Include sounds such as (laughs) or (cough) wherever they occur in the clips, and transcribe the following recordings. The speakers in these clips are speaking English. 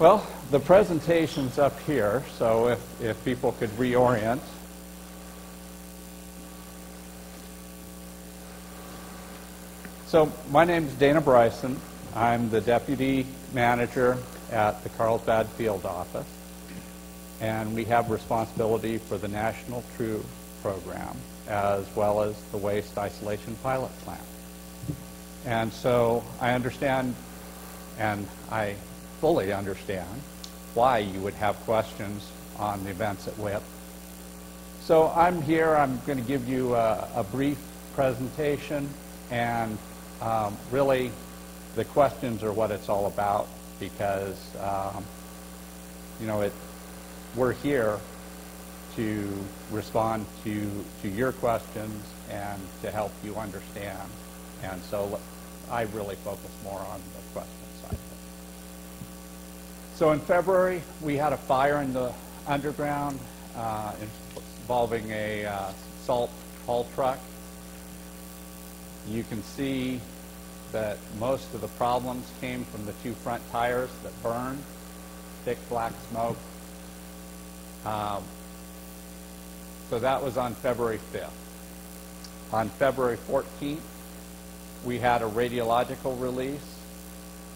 Well, the presentation's up here, so if, if people could reorient. So my name is Dana Bryson. I'm the deputy manager at the Carlsbad Field Office, and we have responsibility for the National TRU program as well as the Waste Isolation Pilot Plant. And so I understand, and I fully understand, why you would have questions on the events at WIPP. So I'm here, I'm going to give you a, a brief presentation, and um, really the questions are what it's all about because, um, you know, it, we're here to respond to, to your questions and to help you understand. And so I really focus more on the question side. So in February, we had a fire in the underground uh, involving a uh, salt haul truck. You can see that most of the problems came from the two front tires that burned, thick black smoke. Um, so that was on February 5th. On February 14th, we had a radiological release.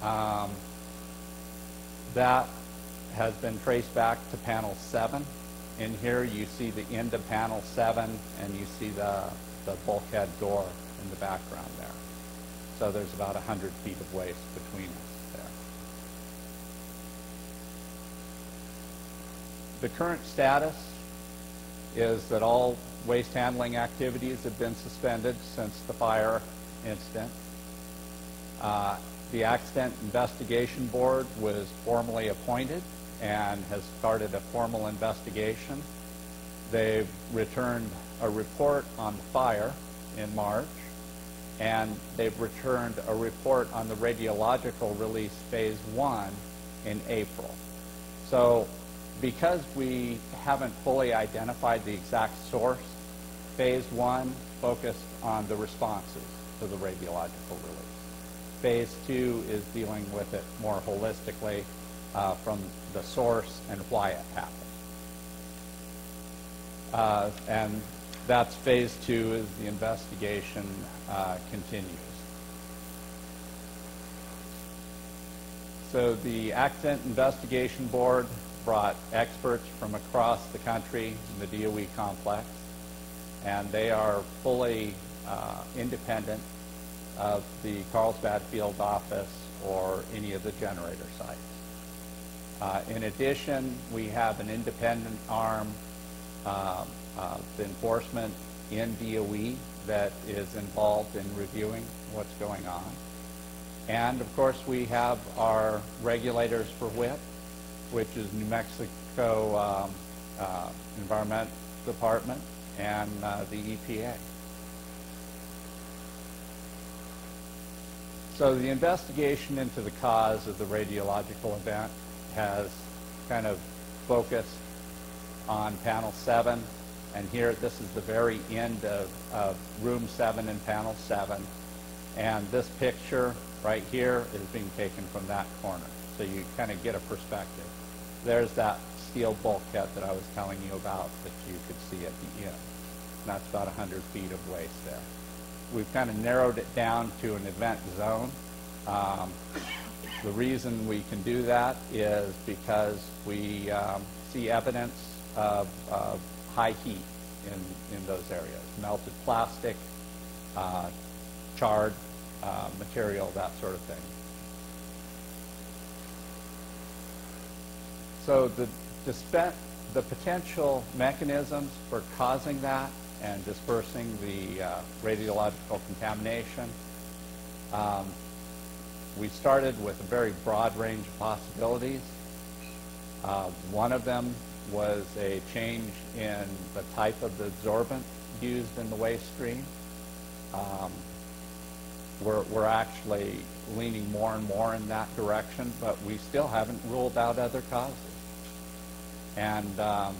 Um, that has been traced back to panel 7. In here you see the end of panel 7 and you see the, the bulkhead door in the background there. So there's about 100 feet of waste between us there. The current status is that all waste handling activities have been suspended since the fire incident. Uh, the Accident Investigation Board was formally appointed and has started a formal investigation. They've returned a report on the fire in March and they've returned a report on the radiological release phase one in April. So because we haven't fully identified the exact source, phase one focused on the responses to the radiological release. Phase two is dealing with it more holistically uh, from the source and why it happened. Uh, and that's phase two as the investigation uh, continues. So the Accident Investigation Board brought experts from across the country in the DOE complex, and they are fully uh, independent of the Carlsbad field office or any of the generator sites. Uh, in addition, we have an independent arm uh, uh, the enforcement in DOE that is involved in reviewing what's going on. And of course, we have our regulators for WIPP, which is New Mexico um, uh, Environment Department and uh, the EPA. So the investigation into the cause of the radiological event has kind of focused on panel 7 and here, this is the very end of, of room 7 and panel 7. And this picture right here is being taken from that corner. So you kind of get a perspective. There's that steel bulkhead that I was telling you about that you could see at the end. And that's about 100 feet of waste there. We've kind of narrowed it down to an event zone. Um, the reason we can do that is because we um, see evidence of, of high heat in, in those areas. Melted plastic, uh, charred uh, material, that sort of thing. So the, the potential mechanisms for causing that and dispersing the uh, radiological contamination, um, we started with a very broad range of possibilities. Uh, one of them was a change in the type of the absorbent used in the waste stream. Um, we're, we're actually leaning more and more in that direction, but we still haven't ruled out other causes. And um,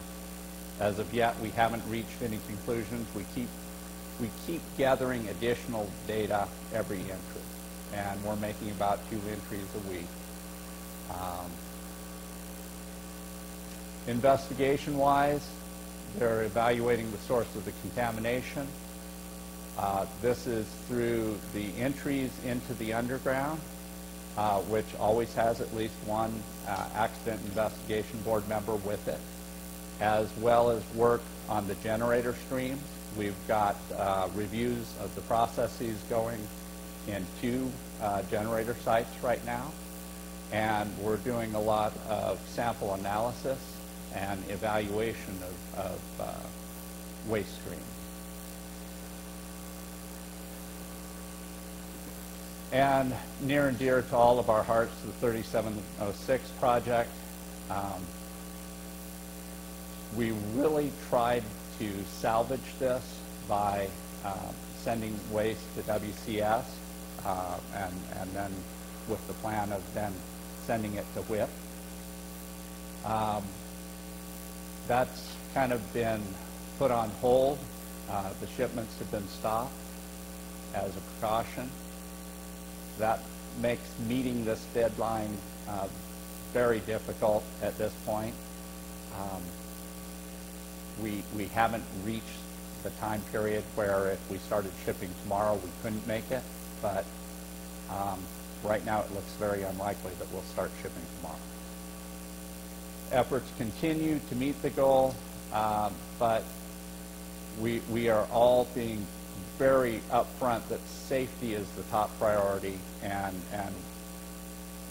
as of yet, we haven't reached any conclusions. We keep, we keep gathering additional data every entry, and we're making about two entries a week. Um, Investigation-wise, they're evaluating the source of the contamination. Uh, This is through the entries into the underground, uh, which always has at least one uh, accident investigation board member with it, as well as work on the generator streams. We've got uh, reviews of the processes going in two uh, generator sites right now, and we're doing a lot of sample analysis and evaluation of, of uh, waste streams. And near and dear to all of our hearts, the 3706 project. Um, we really tried to salvage this by uh, sending waste to WCS uh, and, and then with the plan of then sending it to WIPP. Um, that's kind of been put on hold. Uh, the shipments have been stopped as a precaution. That makes meeting this deadline uh, very difficult at this point. Um, we, we haven't reached the time period where if we started shipping tomorrow, we couldn't make it, but um, right now it looks very unlikely that we'll start shipping tomorrow. Efforts continue to meet the goal, um, but we, we are all being very upfront that safety is the top priority, and, and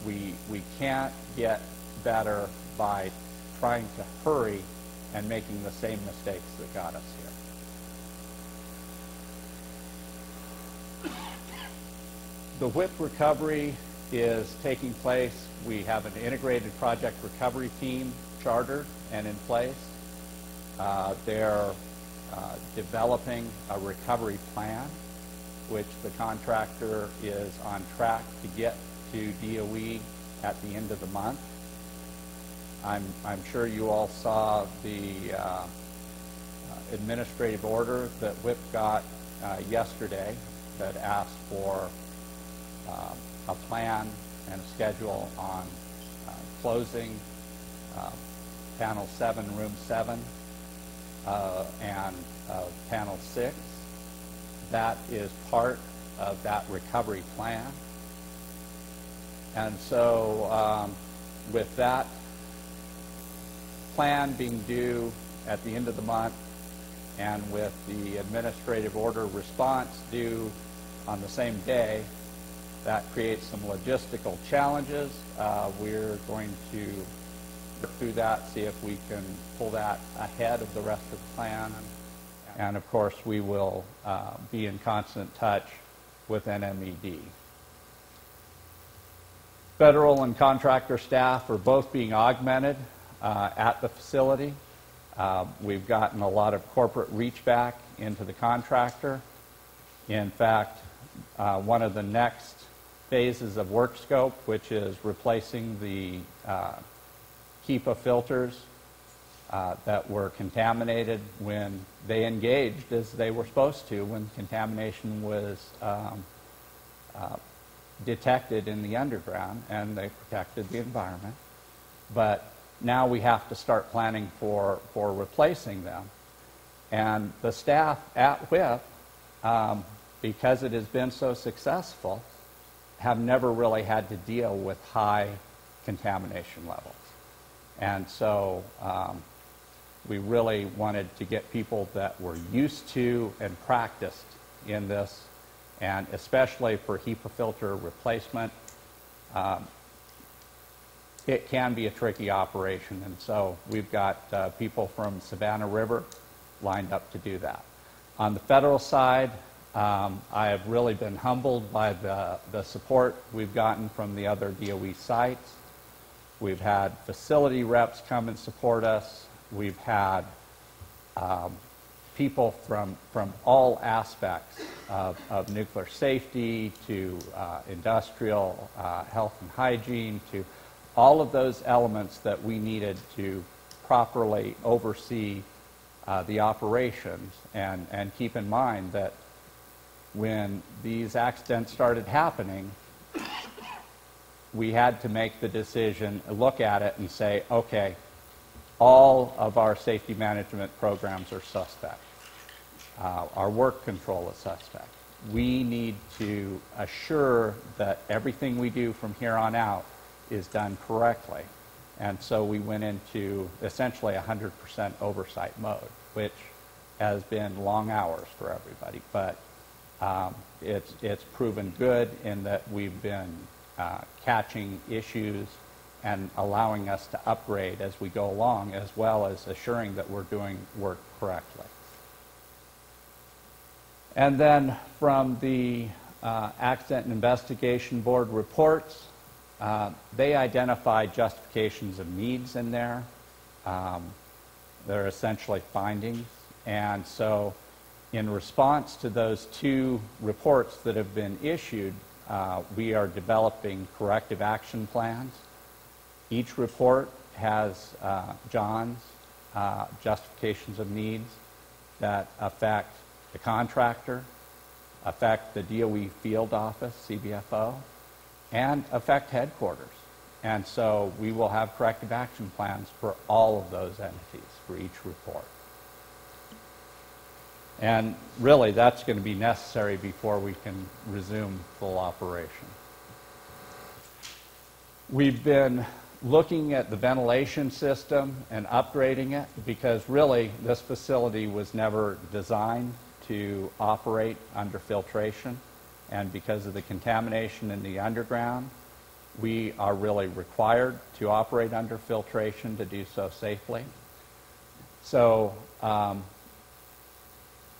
we, we can't get better by trying to hurry and making the same mistakes that got us here. The WIPP recovery is taking place. We have an integrated project recovery team chartered and in place. Uh, they're uh, developing a recovery plan, which the contractor is on track to get to DOE at the end of the month. I'm, I'm sure you all saw the uh, administrative order that WIPP got uh, yesterday that asked for uh, a plan and a schedule on uh, closing uh, panel 7, room 7, uh, and panel 6. That is part of that recovery plan. And so um, with that plan being due at the end of the month and with the administrative order response due on the same day, that creates some logistical challenges. Uh, we're going to work through that, see if we can pull that ahead of the rest of the plan. And of course, we will uh, be in constant touch with NMED. Federal and contractor staff are both being augmented uh, at the facility. Uh, we've gotten a lot of corporate reach back into the contractor. In fact, uh, one of the next phases of work scope, which is replacing the uh, HEPA filters uh, that were contaminated when they engaged as they were supposed to when contamination was um, uh, detected in the underground and they protected the environment. But now we have to start planning for, for replacing them. And the staff at WIPP, um, because it has been so successful, have never really had to deal with high contamination levels. And so um, we really wanted to get people that were used to and practiced in this, and especially for HEPA filter replacement. Um, it can be a tricky operation, and so we've got uh, people from Savannah River lined up to do that. On the federal side, um, I have really been humbled by the, the support we've gotten from the other DOE sites. We've had facility reps come and support us. We've had um, people from, from all aspects of, of nuclear safety to uh, industrial uh, health and hygiene to all of those elements that we needed to properly oversee uh, the operations and, and keep in mind that when these accidents started happening, we had to make the decision, look at it and say, okay, all of our safety management programs are suspect. Uh, Our work control is suspect. We need to assure that everything we do from here on out is done correctly. And so we went into essentially 100% oversight mode, which has been long hours for everybody. But um, it's, it's proven good in that we've been uh, catching issues and allowing us to upgrade as we go along, as well as assuring that we're doing work correctly. And then from the uh, Accident and Investigation Board reports, uh, they identify justifications of needs in there. Um, they're essentially findings. And so, in response to those two reports that have been issued, uh, we are developing corrective action plans. Each report has uh, JONs uh, justifications of needs that affect the contractor, affect the DOE field office, CBFO, and affect headquarters. And so we will have corrective action plans for all of those entities for each report. And really, that's going to be necessary before we can resume full operation. We've been looking at the ventilation system and upgrading it because really this facility was never designed to operate under filtration. And because of the contamination in the underground, we are really required to operate under filtration to do so safely. So um,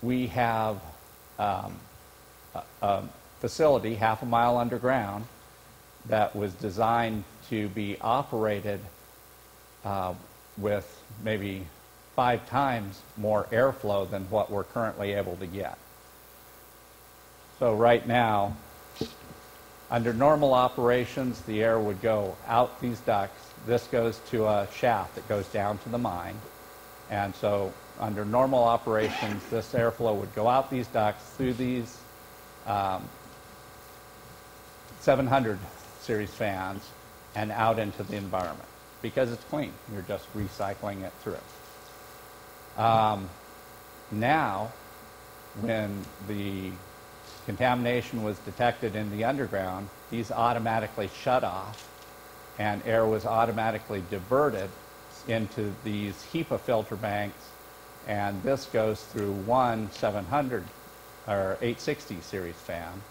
we have um, a, a facility half a mile underground that was designed to be operated uh, with maybe five times more airflow than what we're currently able to get. So right now, under normal operations, the air would go out these ducts. This goes to a shaft that goes down to the mine. And so under normal operations, this airflow would go out these ducts through these um, 700 series fans and out into the environment because it's clean. You're just recycling it through. Um, now, when the contamination was detected in the underground, these automatically shut off and air was automatically diverted into these HEPA filter banks and this goes through one 700 or 860 series fan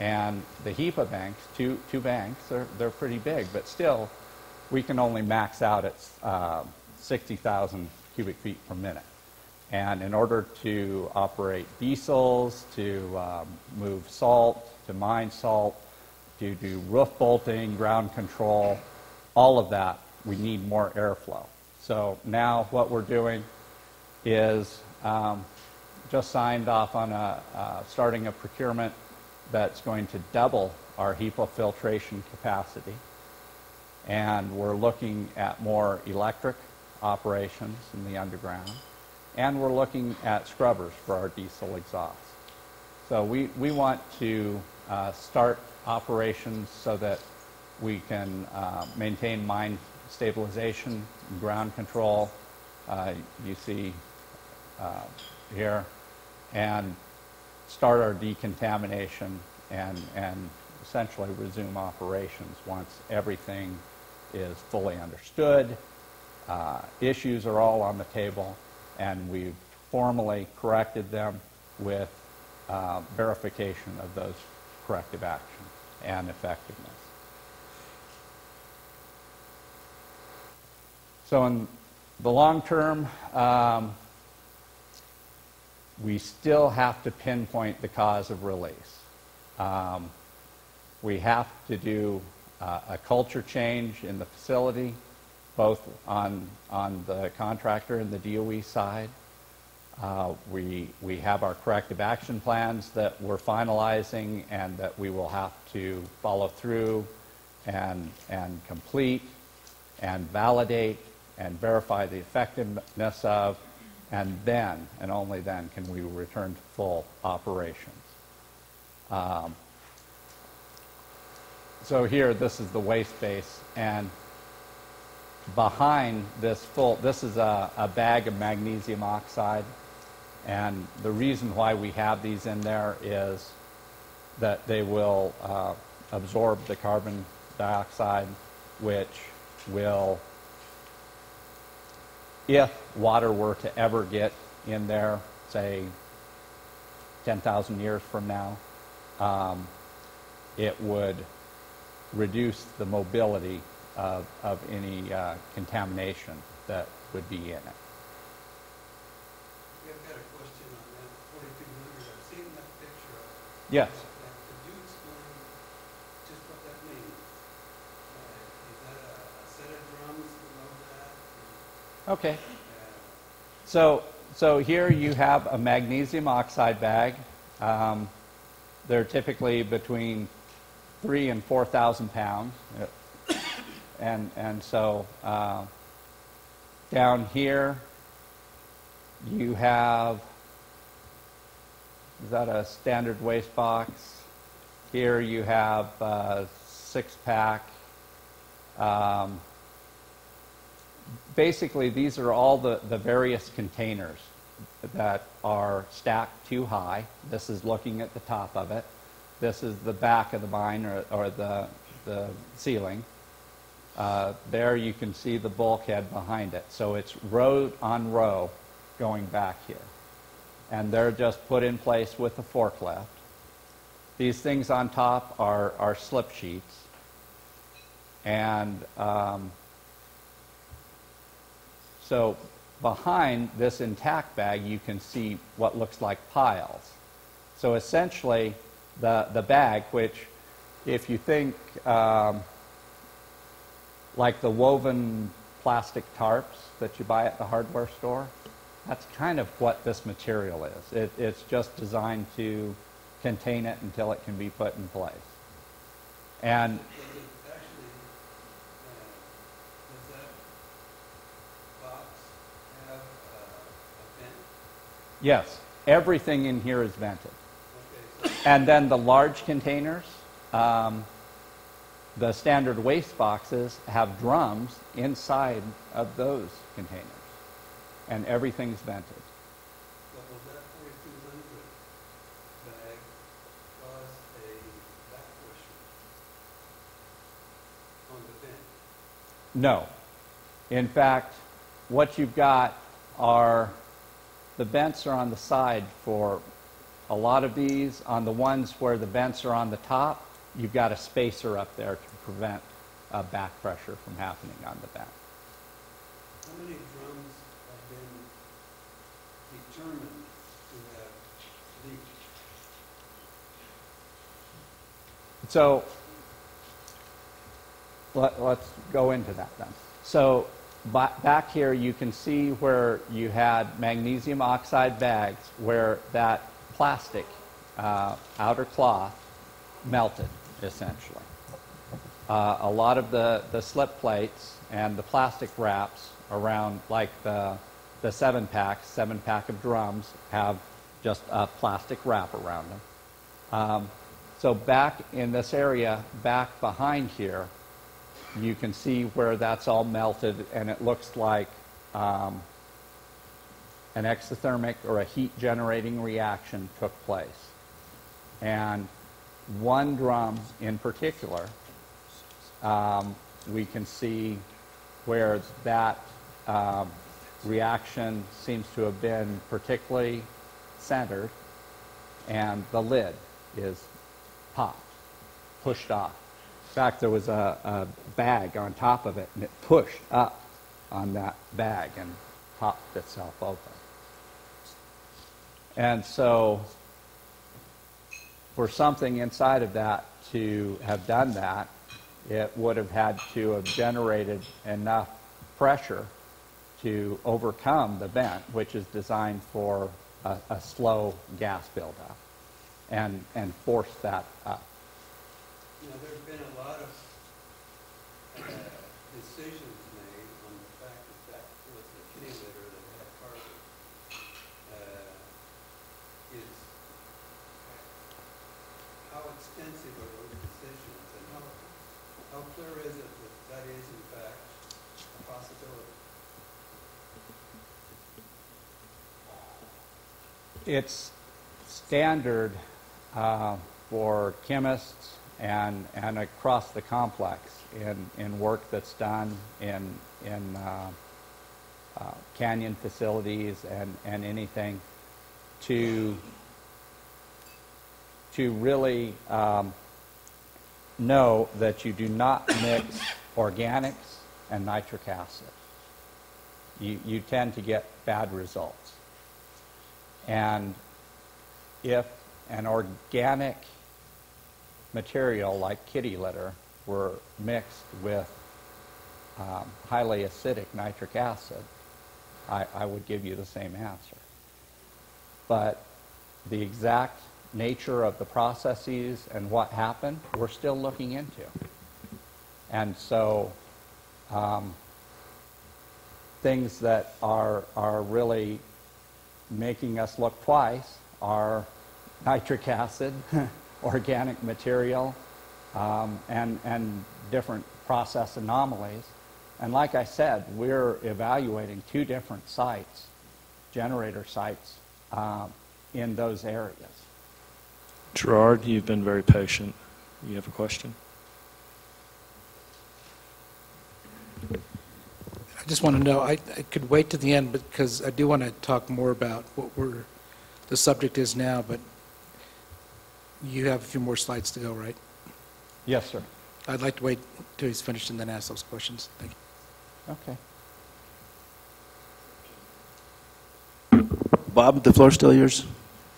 and the HEPA banks, two, two banks, they're, they're pretty big, but still we can only max out at uh, 60,000 cubic feet per minute. And in order to operate diesels, to um, move salt, to mine salt, to do roof bolting, ground control, all of that, we need more airflow. So now what we're doing is um, just signed off on a, uh, starting a procurement that's going to double our HEPA filtration capacity. And we're looking at more electric operations in the underground. And we're looking at scrubbers for our diesel exhaust. So we, we want to uh, start operations so that we can uh, maintain mine stabilization, ground control, uh, you see uh, here, and start our decontamination and, and essentially resume operations once everything is fully understood uh, issues are all on the table, and we've formally corrected them with uh, verification of those corrective actions and effectiveness. So in the long term, um, we still have to pinpoint the cause of release. Um, we have to do uh, a culture change in the facility both on, on the contractor and the DOE side. Uh, we, we have our corrective action plans that we're finalizing and that we will have to follow through and, and complete and validate and verify the effectiveness of, and then, and only then, can we return to full operations. Um, so here, this is the waste base, and behind this full, this is a, a bag of magnesium oxide. And the reason why we have these in there is that they will uh, absorb the carbon dioxide, which will, if water were to ever get in there, say 10,000 years from now, um, it would reduce the mobility of, of any uh, contamination that would be in it. Yeah, I've got a question on that forty-two hundred, I've seen that picture of. Yes. that. Could you explain just what that means? Is that a, a set of drums below that? Okay. So, so here you have a magnesium oxide bag. Um, they're typically between three and four thousand pounds, and and so uh, down here you have is that a standard waste box? Here you have uh, six pack. Um, basically, these are all the, the various containers that are stacked too high. This is looking at the top of it. This is the back of the mine or, or the, the ceiling. Uh, there you can see the bulkhead behind it. So it's row on row going back here. And they're just put in place with the forklift. These things on top are, are slip sheets. And um, so behind this intact bag, you can see what looks like piles. So essentially, the, the bag, which if you think um, like the woven plastic tarps that you buy at the hardware store, that's kind of what this material is. It, it's just designed to contain it until it can be put in place. And Does it actually, uh, does that box have uh, a vent? yes, everything in here is vented. Okay, so And then the large containers, um, the standard waste boxes have drums inside of those containers. And everything's vented. But will that forty-two hundred bag cause a back pressure on the vent? No. In fact, what you've got are the vents are on the side for a lot of these. On the ones where the vents are on the top, you've got a spacer up there to prevent uh, back pressure from happening on the vent. How many drums have been determined to have leaked? So let, let's go into that then. So back here, you can see where you had magnesium oxide bags where that plastic uh, outer cloth melted, essentially. Uh, a lot of the, the slip plates and the plastic wraps around, like the, the seven pack, seven pack of drums, have just a plastic wrap around them. Um, so back in this area, back behind here, you can see where that's all melted, and it looks like um, an exothermic or a heat generating reaction took place. And one drum in particular, um, we can see where that um, reaction seems to have been particularly centered, and the lid is popped, pushed off. In fact, there was a, a bag on top of it, and it pushed up on that bag and popped itself open. And so, for something inside of that to have done that, it would have had to have generated enough pressure to overcome the vent, which is designed for a, a slow gas buildup, and, and force that up. You know, there's been a lot of uh, decisions made on the fact that that was the kitty litter that had carbon. Uh, Is, how extensive are those decisions and how, how clear is it that that is in fact a possibility? It's standard uh, for chemists and, and across the complex in, in work that's done in, in uh, uh, canyon facilities and, and anything to, to really um, know that you do not mix organics and nitric acid. You, you tend to get bad results. And if an organic material like kitty litter were mixed with um, highly acidic nitric acid, I, I would give you the same answer. But the exact nature of the processes and what happened, we're still looking into. And so, um, things that are, are really making us look twice are nitric acid, (laughs) organic material, um, and, and different process anomalies. And like I said, we're evaluating two different sites, generator sites, um, in those areas. Gerard, you've been very patient. You have a question? I just want to know, I, I could wait to the end because I do want to talk more about what we're, the subject is now, but you have a few more slides to go, right? Yes, sir. I'd like to wait till he's finished and then ask those questions. Thank you. Okay. Bob, the floor's still yours.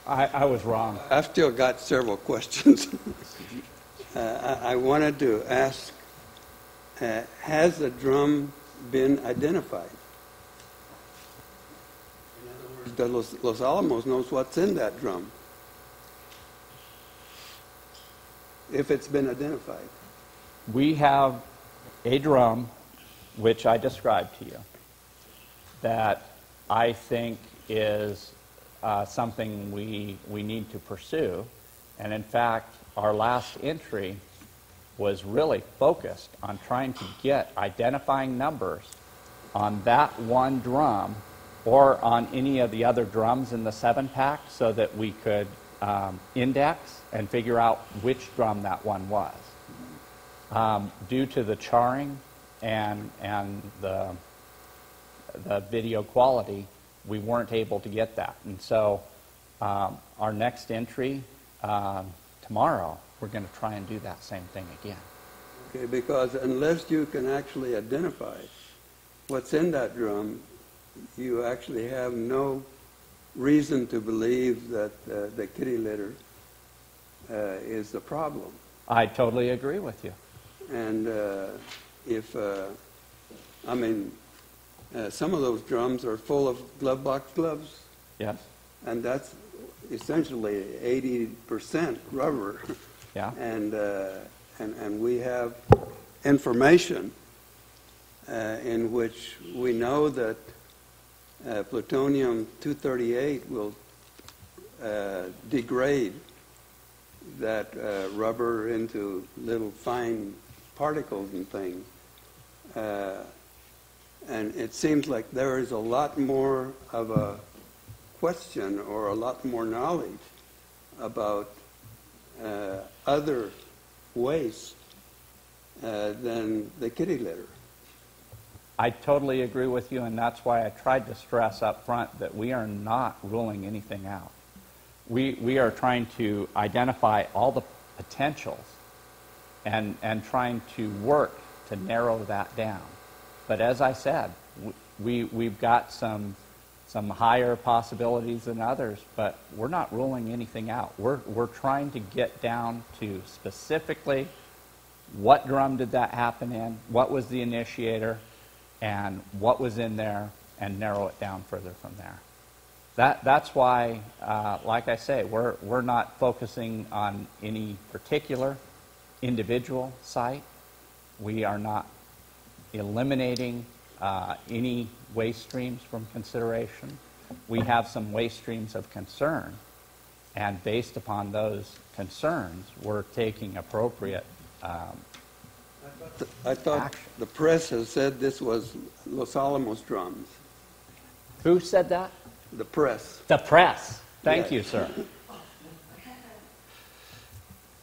I, I was wrong. I've still got several questions. (laughs) Uh, I I wanted to ask, uh, has the drum been identified? In other words, the Los Los Alamos knows what's in that drum, if it's been identified. We have a drum, which I described to you, that I think is uh, something we, we need to pursue. And in fact, our last entry was really focused on trying to get identifying numbers on that one drum or on any of the other drums in the seven pack so that we could um, index and figure out which drum that one was. Um, due to the charring and, and the, the video quality, we weren't able to get that. And so um, our next entry um, tomorrow, we're going to try and do that same thing again. Okay, because unless you can actually identify what's in that drum, you actually have no reason to believe that uh, the kitty litter uh, is the problem. I totally agree with you. And uh, if, uh, I mean, uh, some of those drums are full of glove box gloves, Yes? and that's essentially 80% rubber. Yeah? (laughs) And, uh, and, and we have information uh, in which we know that uh, plutonium-238 will uh, degrade that uh, rubber into little fine particles and things. And it seems like there is a lot more of a question or a lot more knowledge about uh, other waste uh, than the kitty litter. I totally agree with you, and that's why I tried to stress up front that we are not ruling anything out. We, we are trying to identify all the potentials and, and trying to work to narrow that down. But as I said, we, we've got some, some higher possibilities than others, but we're not ruling anything out. We're, we're trying to get down to specifically what drum did that happen in, what was the initiator, and what was in there, and narrow it down further from there. That, that's why, uh, like I say, we're, we're not focusing on any particular individual site. We are not eliminating uh, any waste streams from consideration. We have some waste streams of concern, and based upon those concerns, we're taking appropriate um, I thought the press has said this was Los Alamos drums. Who said that? The press. The press. Thank Yeah. you, sir.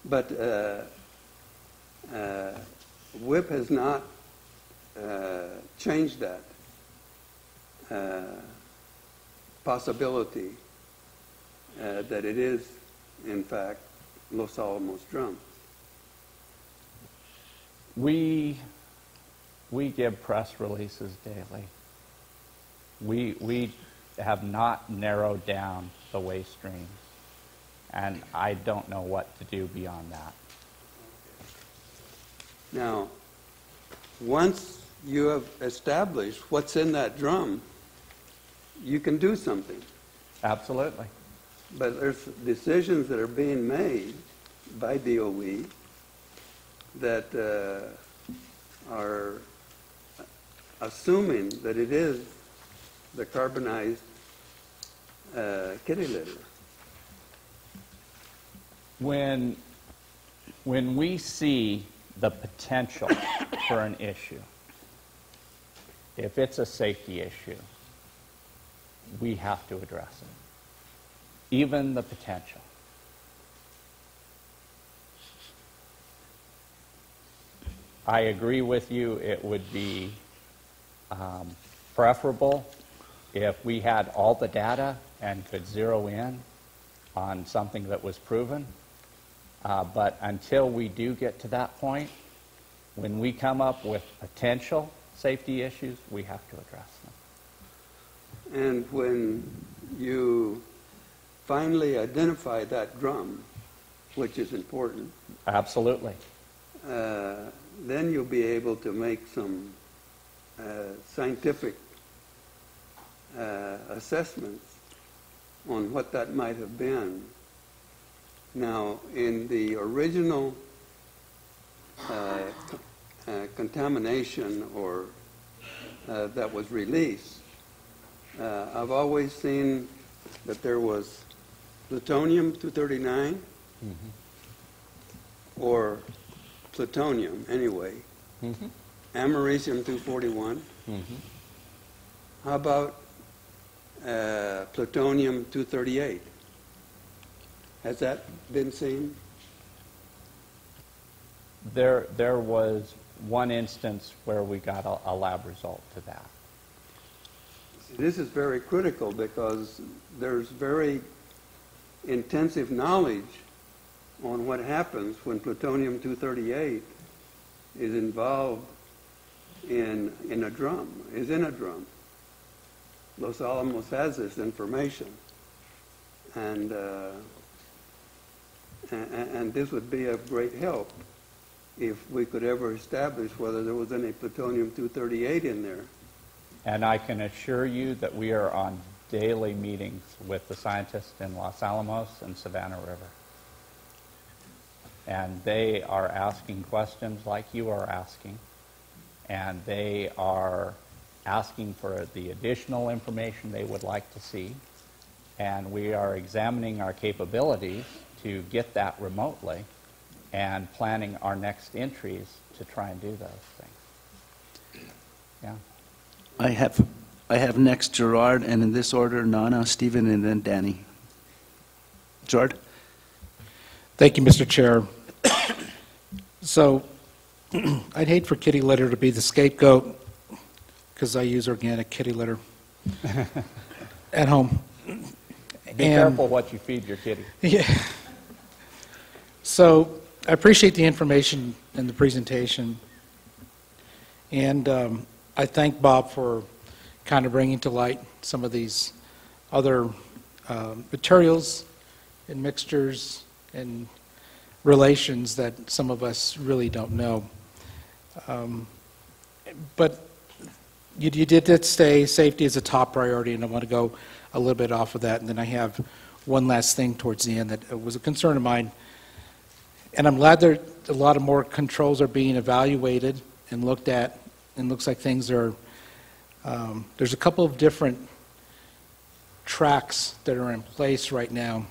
But uh, uh, WIPP has not uh, changed that uh, possibility uh, that it is, in fact, Los Alamos drums. We, we give press releases daily. We, we have not narrowed down the waste streams, and I don't know what to do beyond that. Now, once you have established what's in that drum, you can do something. Absolutely. But there's decisions that are being made by DOE that uh, are assuming that it is the carbonized uh, kitty litter. When, when we see the potential for an issue, if it's a safety issue, we have to address it, even the potential. I agree with you, it would be um, preferable if we had all the data and could zero in on something that was proven. Uh, But until we do get to that point, when we come up with potential safety issues, we have to address them. And when you finally identify that drum, which is important, Absolutely. uh, then you'll be able to make some uh, scientific uh, assessments on what that might have been. Now, in the original contamination or uh, that was released, uh, I've always seen that there was plutonium-239 or plutonium anyway, americium-241. How about uh, plutonium-238? Has that been seen? There, there was one instance where we got a, a lab result to that. This is very critical because there's very intensive knowledge on what happens when plutonium-238 is involved in, in a drum, is in a drum. Los Alamos has this information. And, uh, and, and this would be of great help if we could ever establish whether there was any plutonium-238 in there. And I can assure you that we are on daily meetings with the scientists in Los Alamos and Savannah River. And they are asking questions like you are asking, and they are asking for the additional information they would like to see. And we are examining our capabilities to get that remotely and planning our next entries to try and do those things. Yeah. I have, I have next Gerard, and in this order, Nana, Stephen, and then Danny. Gerard? Thank you, Mr. Chair. So (clears throat) I'd hate for kitty litter to be the scapegoat, because I use organic kitty litter (laughs) at home. Be And- careful what you feed your kitty. (laughs) Yeah. So I appreciate the information and the presentation. And um, I thank Bob for kind of bringing to light some of these other um, materials and mixtures and relations that some of us really don't know. Um, But you you did say safety is a top priority, and I want to go a little bit off of that. And then I have one last thing towards the end that was a concern of mine. And I'm glad there, a lot of more controls are being evaluated and looked at, and looks like things are, um, there's a couple of different tracks that are in place right now,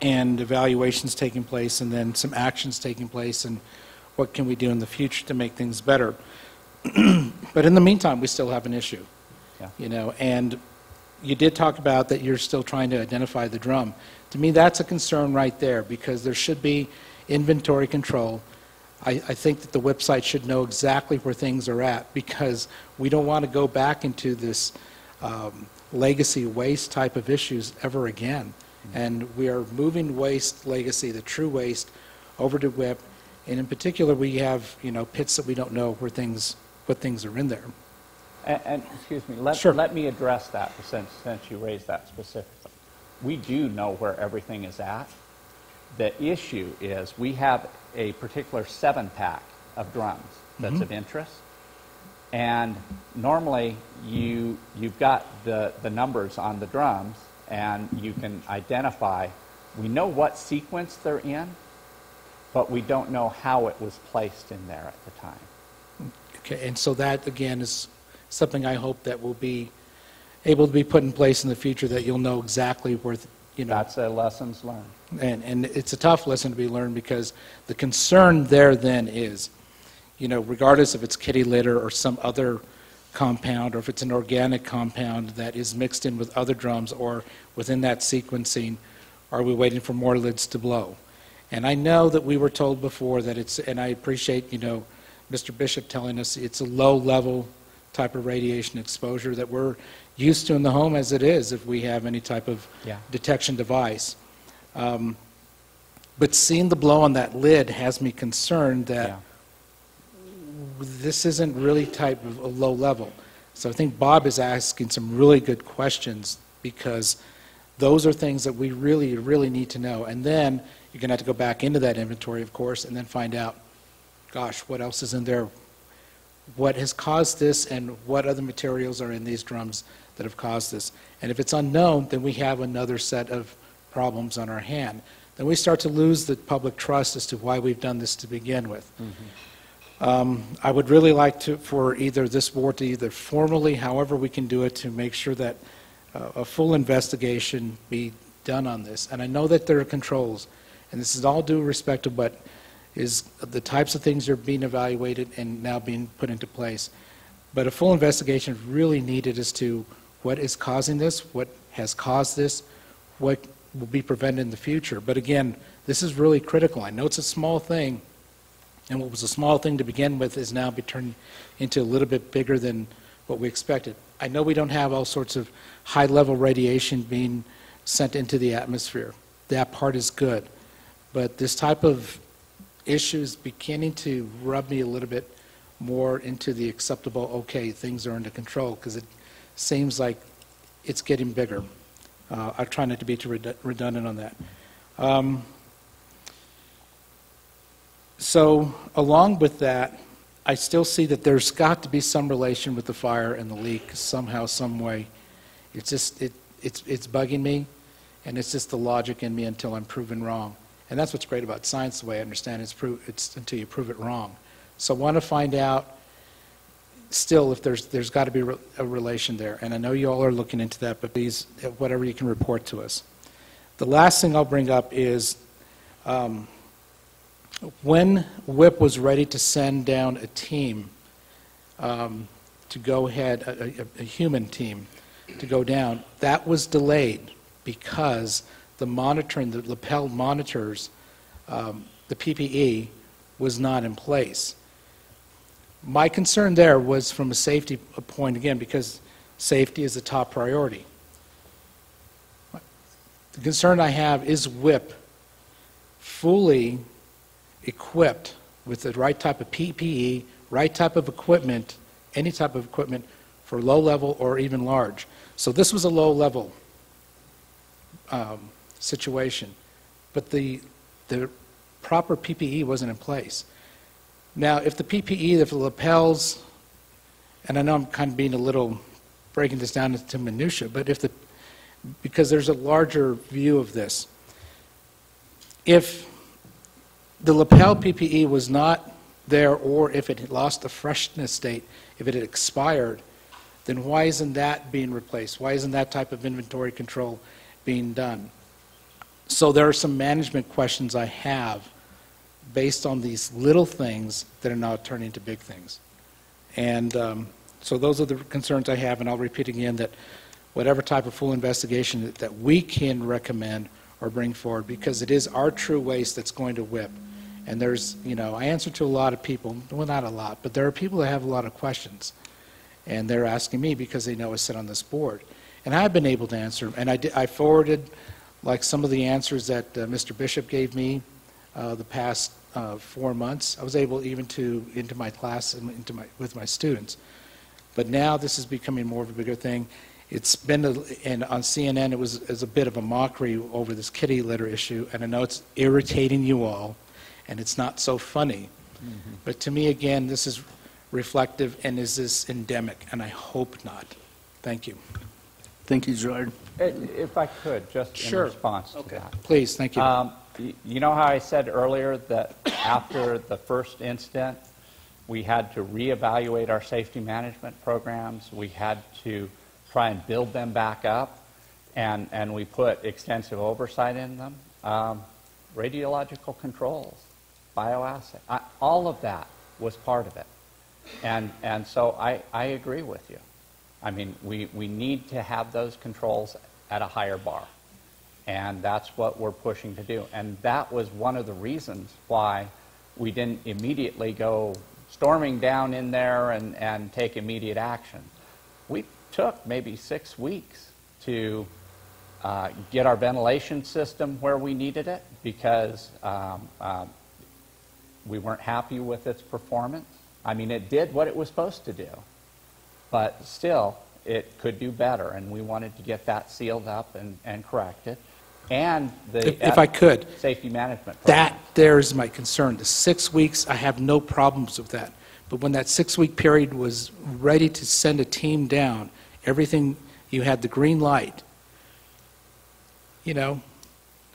and evaluations taking place, and then some actions taking place. And what can we do in the future to make things better. (clears throat) But in the meantime, we still have an issue. Yeah. You know, and you did talk about that you're still trying to identify the drum. To me, that's a concern right there, because there should be inventory control. I, I think that the website should know exactly where things are at, because we don't want to go back into this um, legacy waste type of issues ever again. And we are moving waste legacy, the TRU waste, over to WIPP, and in particular, we have, you know, pits that we don't know where things, what things are in there. And, and, excuse me, let, Sure. let me address that since, since you raised that specifically. We do know where everything is at. The issue is we have a particular seven pack of drums that's mm-hmm. of interest. And normally you, you've got the, the numbers on the drums and you can identify, we know what sequence they're in, but we don't know how it was placed in there at the time. Okay, and so that, again, is something I hope that will be able to be put in place in the future, that you'll know exactly where, you know, That's a lessons learned. and, and it's a tough lesson to be learned, because the concern there then is, you know, regardless if it's kitty litter or some other compound, or if it's an organic compound that is mixed in with other drums, or within that sequencing, are we waiting for more lids to blow? And I know that we were told before that it's, and I appreciate, you know, Mr. Bishop telling us it's a low-level type of radiation exposure that we're used to in the home as it is if we have any type of Yeah. detection device. Um, But seeing the blow on that lid has me concerned that Yeah. this isn't really type of a low level. So I think Bob is asking some really good questions because those are things that we really, really need to know. And then you're going to have to go back into that inventory, of course, and then find out, gosh, what else is in there? What has caused this and what other materials are in these drums that have caused this? And if it's unknown, then we have another set of problems on our hand. Then we start to lose the public trust as to why we've done this to begin with. Um, I would really like to, for either this board to either formally, however we can do it, to make sure that uh, a full investigation be done on this. And I know that there are controls, and this is all due respect to what is the types of things that are being evaluated and now being put into place. But a full investigation is really needed as to what is causing this, what has caused this, what will be prevented in the future. But again, this is really critical. I know it's a small thing, and what was a small thing to begin with is now be turned into a little bit bigger than what we expected. I know we don't have all sorts of high-level radiation being sent into the atmosphere. That part is good. But this type of issue is beginning to rub me a little bit more into the acceptable, okay, things are under control, because it seems like it's getting bigger. Uh, I try not to be too redu- redundant on that. Um, So along with that, I still see that there's got to be some relation with the fire and the leak somehow, some way. It's just, it, it's, it's bugging me, and it's just the logic in me until I'm proven wrong. And that's what's great about science, the way I understand it, it's, prove, it's until you prove it wrong. So I want to find out still if there's, there's got to be re- a relation there. And I know you all are looking into that, but please, uh, whatever you can report to us. The last thing I'll bring up is, um, when WIPP was ready to send down a team um, to go ahead, a, a- a human team, to go down, that was delayed because the monitoring, the lapel monitors, um, the PPE was not in place. My concern there was from a safety point, again, because safety is a top priority. The concern I have is WIPP fully equipped with the right type of PPE, right type of equipment, any type of equipment for low level or even large. So this was a low level um, situation, but the, the proper PPE wasn't in place. Now, if the PPE, if the lapels, and I know I'm kind of being a little, breaking this down into minutia, but if the, because there's a larger view of this. If the lapel PPE was not there, or if it lost the freshness state, if it had expired, then why isn't that being replaced? Why isn't that type of inventory control being done? So there are some management questions I have based on these little things that are now turning into big things. And um, so those are the concerns I have, and I'll repeat again that whatever type of full investigation that- that we can recommend or bring forward, because it is our TRU waste that's going to WIPP. And there's, you know, I answer to a lot of people, well, not a lot, but there are people that have a lot of questions. And they're asking me because they know I sit on this board. And I've been able to answer, and I I forwarded, like, some of the answers that uh, Mr. Bishop gave me uh, the past uh, four months. I was able even to, into my class, and into my, with my students. But now this is becoming more of a bigger thing. It's been, a- and on CNN, it was, it was a bit of a mockery over this kitty litter issue, and I know it's irritating you all, and it's not so funny. But to me, again, this is reflective, and is this endemic? And I hope not. Thank you. Thank you, Gerard. I- If I could, just in Sure. response to Okay. that. Please, thank you. Um, y- You know how I said earlier that after the first incident, we had to reevaluate our safety management programs? We had to try and build them back up, and, and we put extensive oversight in them? Um, Radiological controls, bioassay, I- all of that was part of it. And, and so I, I agree with you. I mean, we, we need to have those controls at a higher bar. And that's what we're pushing to do. And that was one of the reasons why we didn't immediately go storming down in there and, and take immediate action. We took maybe six weeks to uh, get our ventilation system where we needed it because um, um, we weren't happy with its performance. I mean, it did what it was supposed to do, but still, it could do better, and we wanted to get that sealed up and, and corrected. And the If if I could, uh, safety management. that program. there is my concern. The six weeks, I have no problems with that. But when that six-week period was ready to send a team down, everything, you had the green light, you know,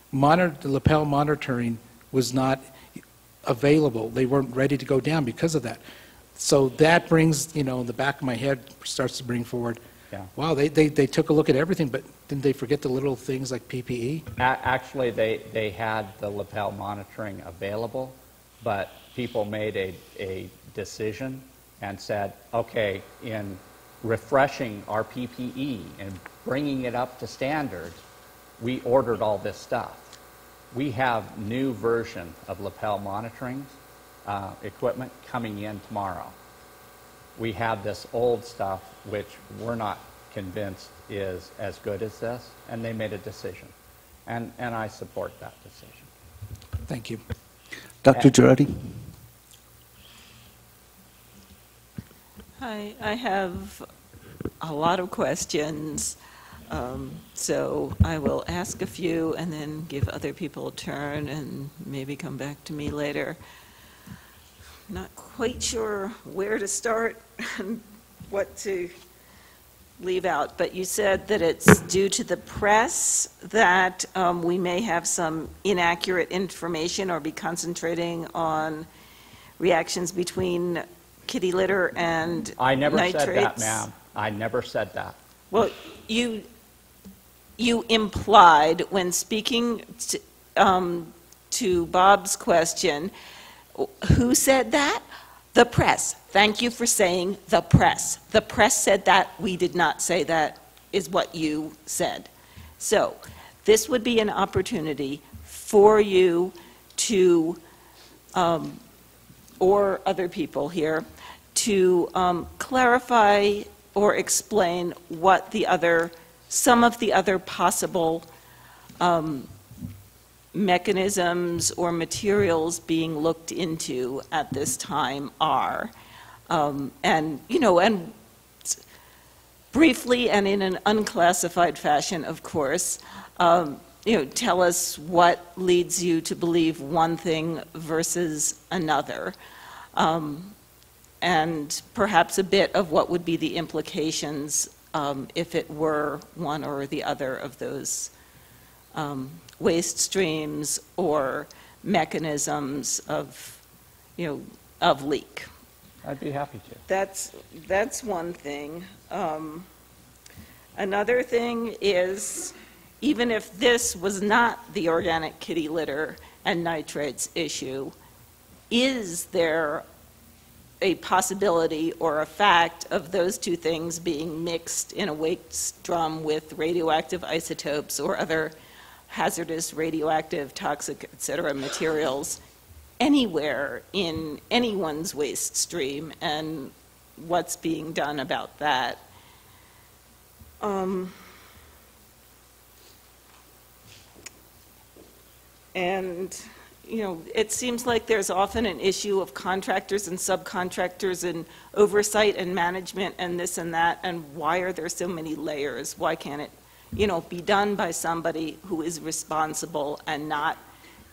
monitor, the lapel monitoring was not available. They weren't ready to go down because of that. So that brings, you know, the back of my head starts to bring forward, Yeah. wow, they, they, they took a look at everything, but didn't they forget the little things like? PPE? A- Actually, they, they had the lapel monitoring available, but people made a, a decision and said, okay, in refreshing our PPE and bringing it up to standards, we ordered all this stuff. We have new version of lapel monitoring uh, equipment coming in tomorrow. We have this old stuff, which we're not convinced is as good as this, and they made a decision. And, and I support that decision. Thank you. Dr. Girardi? Hi, I have a lot of questions, um, so I will ask a few and then give other people a turn and maybe come back to me later. Not quite sure where to start (laughs) and what to leave out, but you said that it's due to the press that um, we may have some inaccurate information or be concentrating on reactions between kitty litter and I never said that, ma'am. I never said that. Well, you, you implied when speaking to, um, to Bob's question, who said that? The press. Thank you for saying the press. The press said that, we did not say that, is what you said. So, this would be an opportunity for you to, um, or other people here, to um, clarify or explain what the other, some of the other possible um, mechanisms or materials being looked into at this time are. Um, And, you know, and briefly and in an unclassified fashion, of course, um, you know, tell us what leads you to believe one thing versus another. Um, and perhaps a bit of what would be the implications um, if it were one or the other of those um, waste streams or mechanisms of, you know, of leak. I'd be happy to. That's, that's one thing. Um, Another thing is, even if this was not the organic kitty litter and nitrates issue, is there a possibility or a fact of those two things being mixed in a waste drum with radioactive isotopes or other hazardous, radioactive, toxic, et cetera, materials anywhere in anyone's waste stream, and what's being done about that. Um, And, you know, it seems like there's often an issue of contractors and subcontractors and oversight and management and this and that, and why are there so many layers? Why can't it, you know, be done by somebody who is responsible and not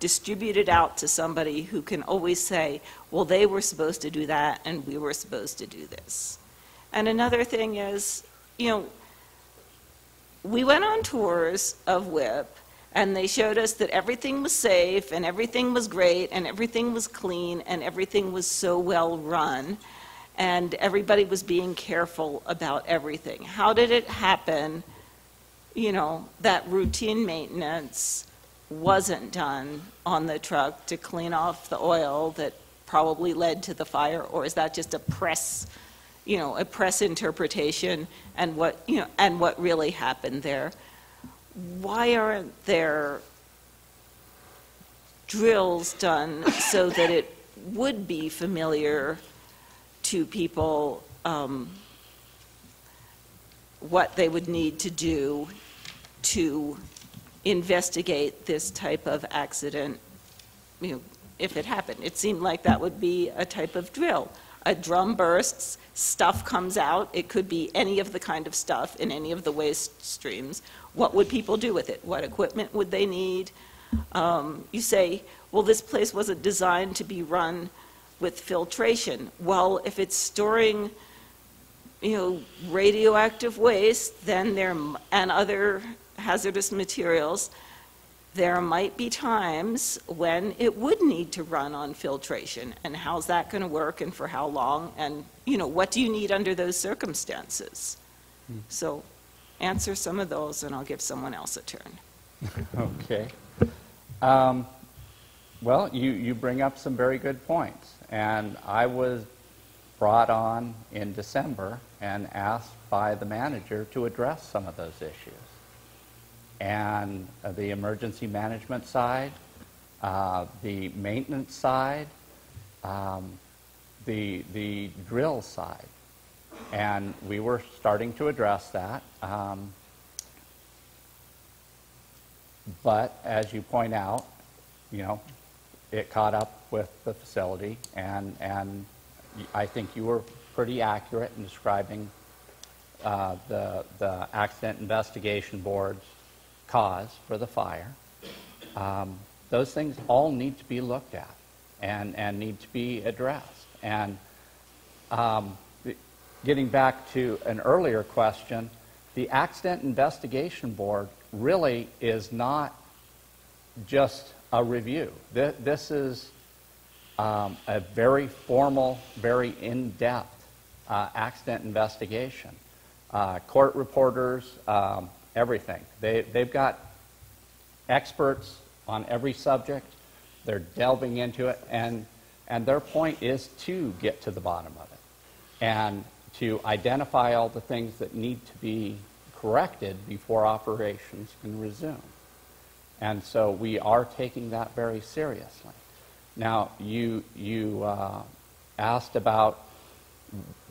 distributed out to somebody who can always say, well, they were supposed to do that and we were supposed to do this? And another thing is, you know, we went on tours of WIPP, and they showed us that everything was safe, and everything was great, and everything was clean, and everything was so well run, and everybody was being careful about everything. How did it happen, you know, that routine maintenance wasn't done on the truck to clean off the oil that probably led to the fire, or is that just a press, you know, a press interpretation and what, you know, and what really happened there? Why aren't there drills done so that it would be familiar to people um, what they would need to do to investigate this type of accident, you know, if it happened? It seemed like that would be a type of drill. A drum bursts, stuff comes out, it could be any of the kind of stuff in any of the waste streams. What would people do with it? What equipment would they need? Um, You say, well, this place wasn't designed to be run with filtration. Well, if it's storing, you know, radioactive waste, then there, and other hazardous materials, there might be times when it would need to run on filtration. And how's that going to work and for how long? And, you know, what do you need under those circumstances? So answer some of those and I'll give someone else a turn. Okay. Um, Well, you, you bring up some very good points. And I was brought on in December and asked by the manager to address some of those issues. And uh, the emergency management side, uh, the maintenance side, um, the, the drill side. And we were starting to address that. Um, But as you point out, you know, it caught up with the facility, and, and I think you were pretty accurate in describing uh, the, the Accident Investigation Board's cause for the fire. Um, Those things all need to be looked at and, and need to be addressed. And um, getting back to an earlier question, the Accident Investigation Board really is not just a review. Th- This is um, a very formal, very in-depth uh, accident investigation. Uh, Court reporters, um, everything. They, they've got experts on every subject. They're delving into it, and, and their point is to get to the bottom of it and to identify all the things that need to be corrected before operations can resume. And so we are taking that very seriously. Now, you, you uh, asked about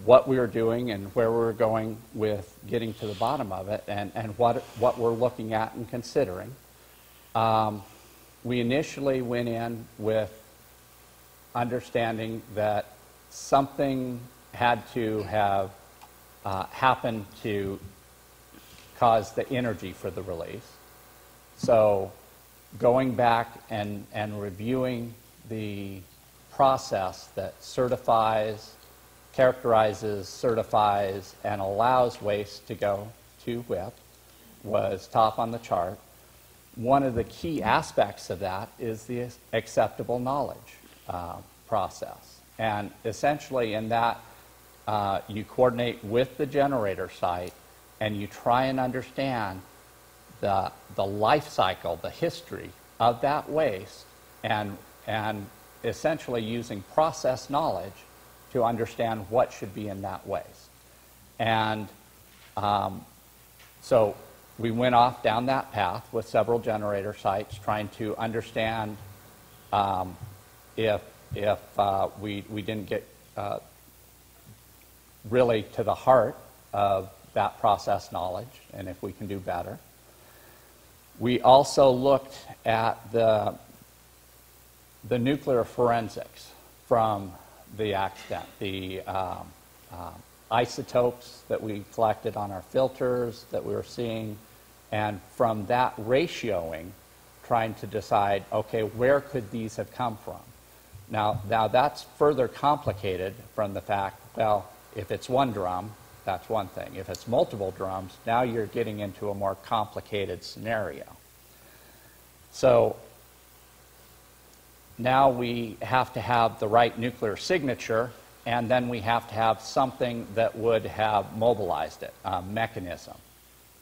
what we were doing and where we were going with getting to the bottom of it and, and what, what we're looking at and considering. Um, we initially went in with understanding that something had to have uh, happened to cause the energy for the release. So going back and, and reviewing the process that certifies, characterizes, certifies, and allows waste to go to WIPP was top on the chart. One of the key aspects of that is the acceptable knowledge uh, process. And essentially, in that, uh, you coordinate with the generator site and you try and understand the, the life cycle, the history of that waste, and, and essentially using process knowledge to understand what should be in that waste. And um, so we went off down that path with several generator sites, trying to understand um, if, if uh, we, we didn't get uh, really to the heart of that process knowledge and if we can do better. We also looked at the, the nuclear forensics from the accident, the um, um, isotopes that we collected on our filters that we were seeing, and from that ratioing, trying to decide, okay, where could these have come from? Now, now that's further complicated from the fact, well, if it's one drum, that's one thing. If it's multiple drums, now you're getting into a more complicated scenario. So now we have to have the right nuclear signature, and then we have to have something that would have mobilized it, a mechanism.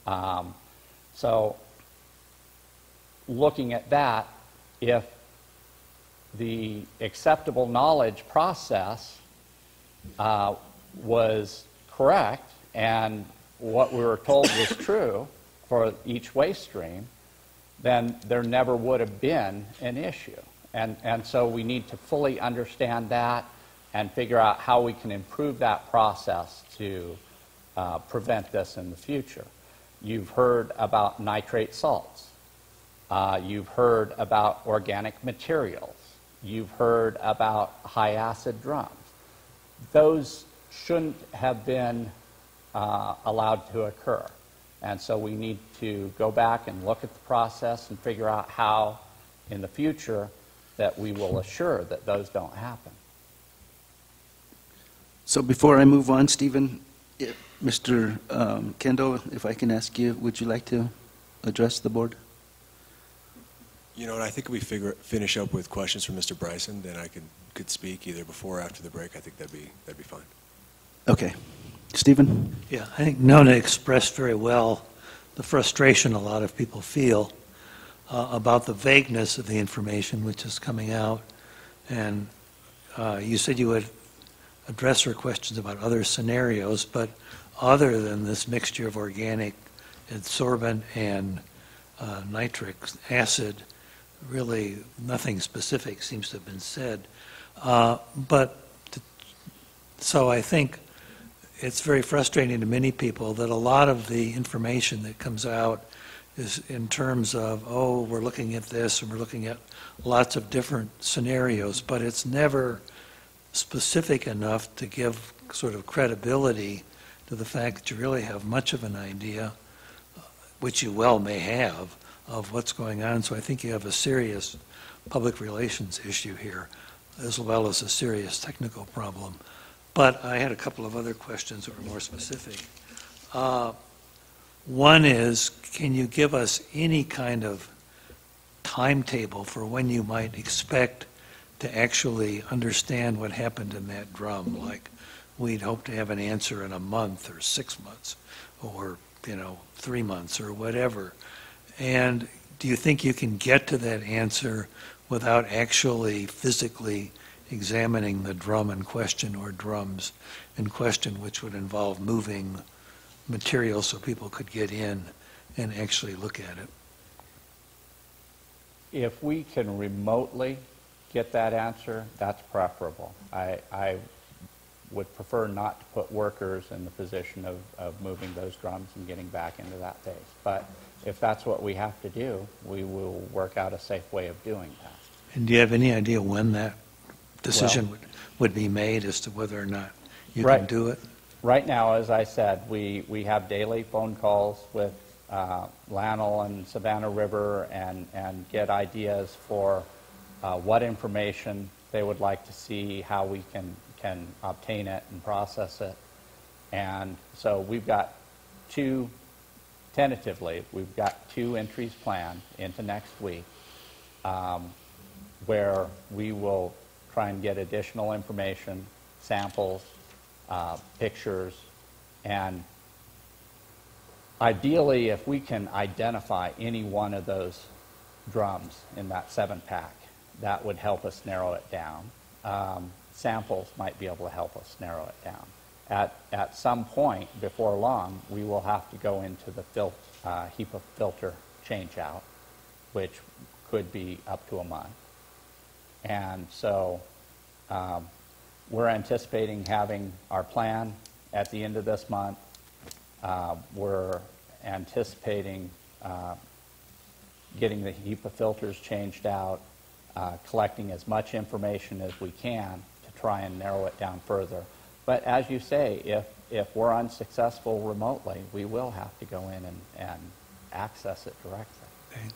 Um, so looking at that, if the acceptable knowledge process uh, was correct and what we were told was (coughs) true for each waste stream, then there never would have been an issue. And, and so we need to fully understand that and figure out how we can improve that process to uh, prevent this in the future. You've heard about nitrate salts. Uh, you've heard about organic materials. You've heard about high acid drums. Those shouldn't have been uh, allowed to occur. And so we need to go back and look at the process and figure out how, in the future, that we will assure that those don't happen. So before I move on, Stephen, if- Mr. um, Kendall, if I can ask you, would you like to address the board? You know, and I think if we figure, finish up with questions from Mr. Bryson, then I could, could speak either before or after the break. I think that'd be, that'd be fine. Okay. Stephen? Yeah, I think Nona expressed very well the frustration a lot of people feel uh, about the vagueness of the information which is coming out. And uh, you said you would address her questions about other scenarios, but other than this mixture of organic adsorbent and uh, nitric acid, really nothing specific seems to have been said. Uh, But, so I think it's very frustrating to many people that a lot of the information that comes out is in terms of, oh, we're looking at this and we're looking at lots of different scenarios, but it's never specific enough to give sort of credibility to the fact that you really have much of an idea, which you well may have, of what's going on. So I think you have a serious public relations issue here, as well as a serious technical problem. But I had a couple of other questions that were more specific. Uh, One is, can you give us any kind of timetable for when you might expect to actually understand what happened in that drum? Like, we'd hope to have an answer in a month or six months, or, you know, three months, or whatever. And do you think you can get to that answer without actually physically examining the drum in question or drums in question, which would involve moving material so people could get in and actually look at it. If we can remotely get that answer, that's preferable. I, I would prefer not to put workers in the position of, of moving those drums and getting back into that phase. But if that's what we have to do, we will work out a safe way of doing that. And do you have any idea when that decision would, would be made as to whether or not you can do it? Right now, as I said, we, we have daily phone calls with uh, LANL and Savannah River and, and get ideas for uh, what information they would like to see, how we can, can obtain it and process it. And so we've got two, tentatively, we've got two entries planned into next week um, where we will try and get additional information, samples, uh, pictures, and ideally, if we can identify any one of those drums in that seven pack, that would help us narrow it down. Um, Samples might be able to help us narrow it down. At, at some point, before long, we will have to go into the fil, uh, HEPA filter change-out, which could be up to a month. And so um, we're anticipating having our plan at the end of this month. Uh, We're anticipating uh, getting the HEPA filters changed out, uh, collecting as much information as we can to try and narrow it down further. But as you say, if, if we're unsuccessful remotely, we will have to go in and, and access it directly.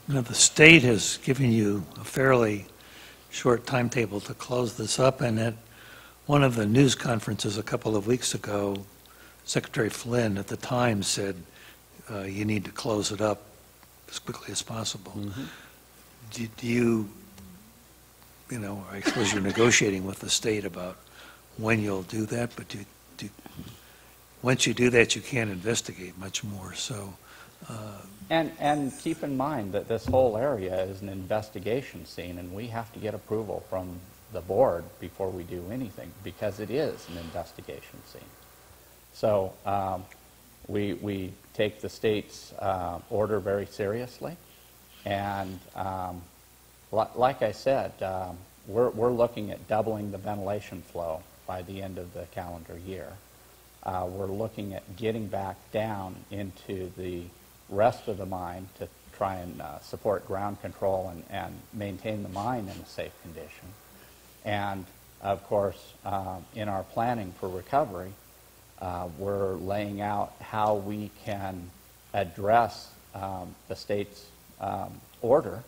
Now, the state has given you a fairly short timetable to close this up, and at one of the news conferences a couple of weeks ago, Secretary Flynn at the time said, uh, you need to close it up as quickly as possible. Do do you, you know, I suppose you're negotiating with the state about when you'll do that, but do, do, once you do that, you can't investigate much more, so, uh, And, and keep in mind that this whole area is an investigation scene, and we have to get approval from the board before we do anything, because it is an investigation scene. So um, we, we take the state's uh, order very seriously, and um, li- like I said, um, we're, we're looking at doubling the ventilation flow by the end of the calendar year. Uh, We're looking at getting back down into the rest of the mine to try and uh, support ground control and, and maintain the mine in a safe condition. And of course, um, in our planning for recovery, uh, we're laying out how we can address um, the state's um, order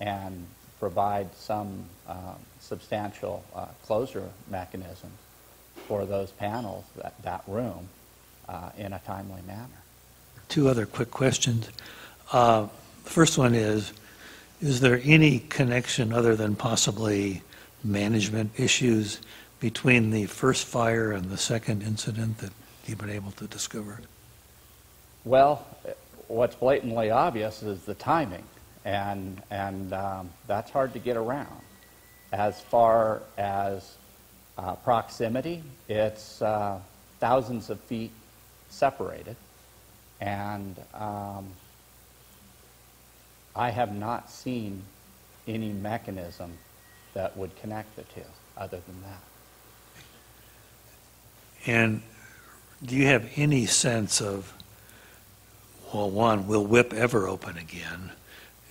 and provide some um, substantial uh, closure mechanisms for those panels, that, that room, uh, in a timely manner. Two other quick questions. Uh, The first one is, is there any connection other than possibly management issues between the first fire and the second incident that you've been able to discover? Well, what's blatantly obvious is the timing, and, and um, that's hard to get around. As far as uh, proximity, it's uh, thousands of feet separated, and um, I have not seen any mechanism that would connect the two, other than that. And do you have any sense of, well, one, will WIPP ever open again?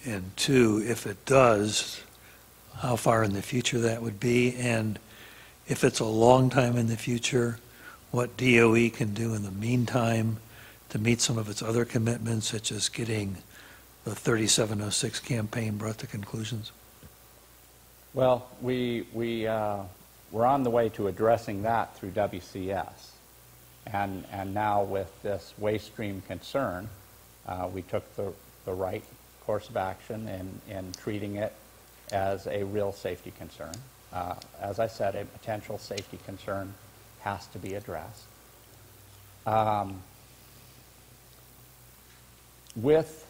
And two, if it does, how far in the future that would be? And if it's a long time in the future, what DOE can do in the meantime to meet some of its other commitments, such as getting the 3706 campaign brought to conclusions? Well, we, we, uh, we're on the way to addressing that through WCS. And, and now with this waste stream concern, uh, we took the, the right course of action in, in treating it as a real safety concern. Uh, As I said, a potential safety concern has to be addressed. Um, With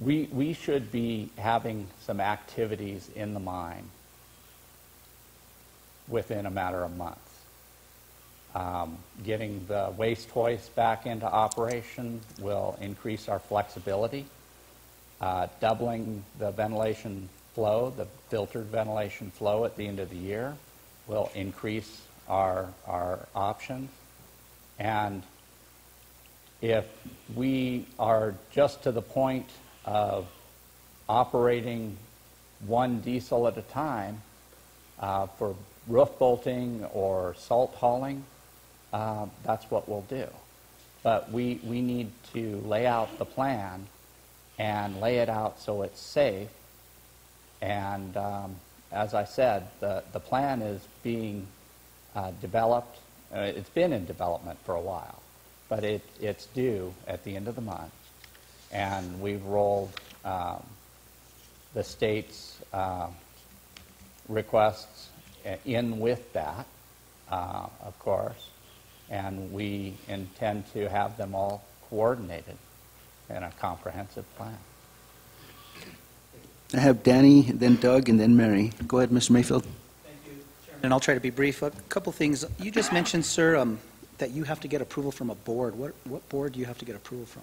we, we should be having some activities in the mine within a matter of months. Um, getting the waste hoist back into operation will increase our flexibility. Uh, doubling the ventilation flow, the filtered ventilation flow at the end of the year will increase our, our options. And if we are just to the point of operating one diesel at a time uh, for roof bolting or salt hauling, uh, that's what we'll do. But we, we need to lay out the plan and lay it out so it's safe. And um, as I said, the, the plan is being uh, developed. Uh, it's been in development for a while, but it, it's due at the end of the month and we've rolled um, the state's uh, requests in with that, uh, of course, and we intend to have them all coordinated in a comprehensive plan. I have Danny, then Doug, and then Mary. Go ahead, Mr. Mayfield. Thank you, Chairman. And I'll try to be brief. A couple things. You just mentioned, sir, um, that you have to get approval from a board. What, what board do you have to get approval from?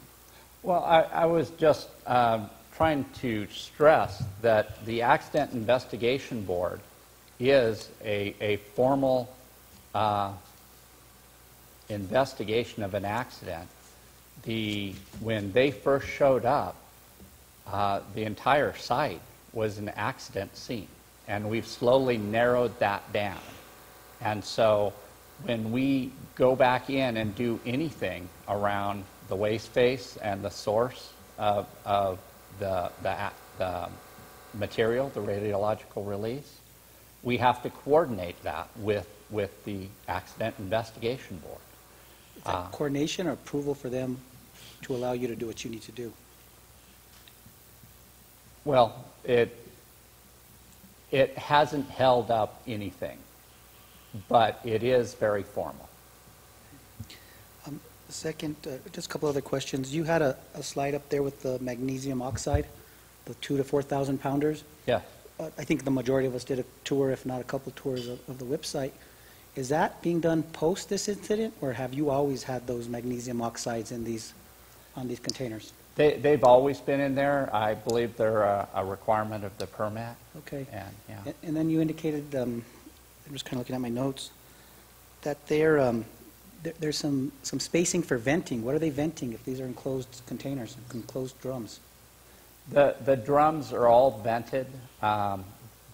Well, I, I was just um, trying to stress that the Accident Investigation Board is a, a formal uh, investigation of an accident. The, when they first showed up, uh, the entire site was an accident scene, and we've slowly narrowed that down. And so when we go back in and do anything around the waste face and the source of, of the, the, the material, the radiological release, we have to coordinate that with, with the Accident Investigation Board. Is that Ah. coordination or approval for them to allow you to do what you need to do? Well, it, it hasn't held up anything, but it is very formal. Second, uh, just a couple other questions. You had a, a slide up there with the magnesium oxide, the two to 4,000 pounders. Yeah. Uh, I think the majority of us did a tour, if not a couple tours of, of the WIPP site. Is that being done post this incident, or have you always had those magnesium oxides in these, on these containers? They, they've always been in there. I believe they're a, a requirement of the permit, Okay. and, yeah. And- And then you indicated, um, I'm just kind of looking at my notes, that there, um, there- there's some, some spacing for venting. What are they venting if these are enclosed containers, enclosed drums? The, the drums are all vented um,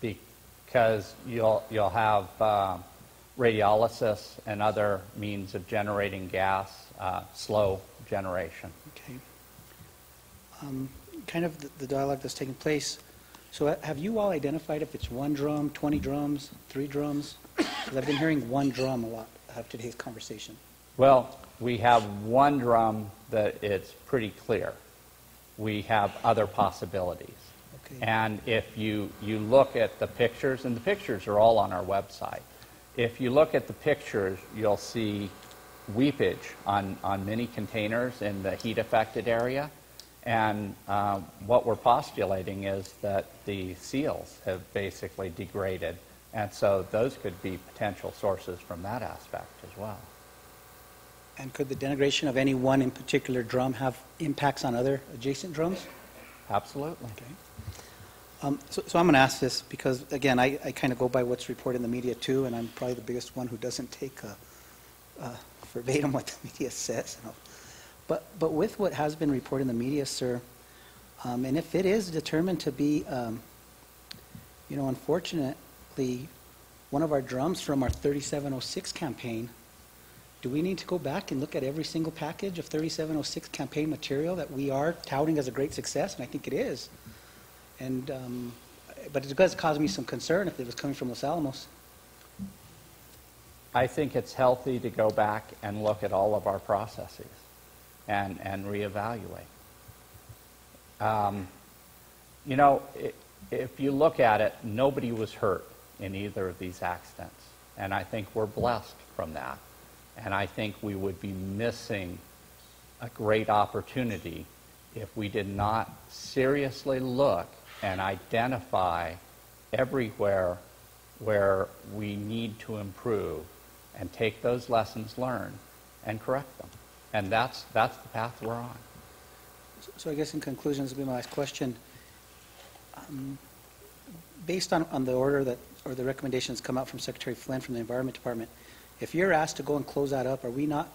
because you'll, you'll have um, radiolysis and other means of generating gas, uh, slow generation. Okay. Um, Kind of the- the dialogue that's taking place, so uh, have you all identified if it's one drum, 20 drums, three drums? Because I've been hearing one drum a lot of today's conversation. Well, we have one drum that it's pretty clear. We have other possibilities. Okay. And if you, you look at the pictures, and the pictures are all on our website, if you look at the pictures, you'll see weepage on, on many containers in the heat-affected area. And um, what we're postulating is that the seals have basically degraded, and so those could be potential sources from that aspect as well. And could the denigration of any one in particular drum have impacts on other adjacent drums? Absolutely. Okay. Um, So so I'm going to ask this because, again, I I kind of go by what's reported in the media too, and I'm probably the biggest one who doesn't take uh, uh, verbatim what the media says. you know. But but with what has been reported in the media, sir, um, and if it is determined to be, um, you know, unfortunately, one of our drums from our 3706 campaign, do we need to go back and look at every single package of 3706 campaign material that we are touting as a great success? And I think it is. And, um, but it does cause me some concern if it was coming from Los Alamos. I think it's healthy to go back and look at all of our processes and, and reevaluate. Um, you know, i if you look at it, nobody was hurt in either of these accidents. And I think we're blessed from that. And I think we would be missing a great opportunity if we did not seriously look and identify everywhere where we need to improve and take those lessons learned and correct them. And that's, that's the path we're on. So I guess in conclusion, this will be my last question. Um, Based on, on the order that, or the recommendations come out from Secretary Flynn from the Environment Department, if you're asked to go and close that up, are we not,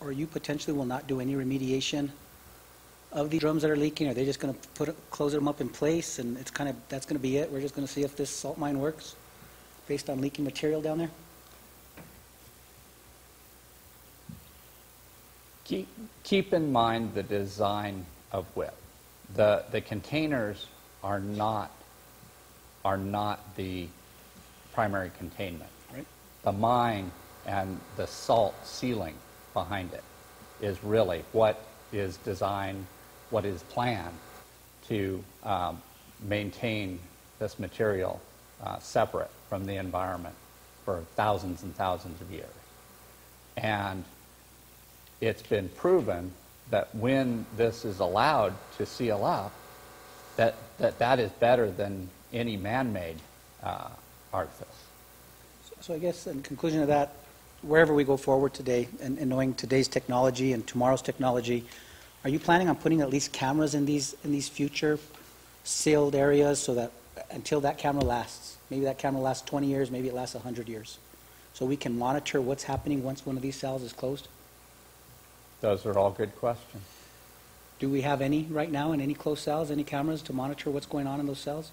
or- you potentially will not do any remediation of the drums that are leaking? Are they just going to put, close them up in place and it's kind of, that's going to be it? We're just going to see if this salt mine works based on leaking material down there? Keep, keep in mind the design of WIPP. The, the containers are not, are not the primary containment. Right. The mine and the salt sealing behind it is really what is designed, what is planned to um, maintain this material uh, separate from the environment for thousands and thousands of years. And it's been proven that when this is allowed to seal up, that, that that is better than any man-made uh, artifice. So I guess in conclusion of that, wherever we go forward today, and and knowing today's technology and tomorrow's technology, are you planning on putting at least cameras in these, in these future sealed areas so that, until that camera lasts? Maybe that camera lasts 20 years, maybe it lasts 100 years. So we can monitor what's happening once one of these cells is closed? Those are all good questions. Do we have any right now in any closed cells, any cameras to monitor what's going on in those cells?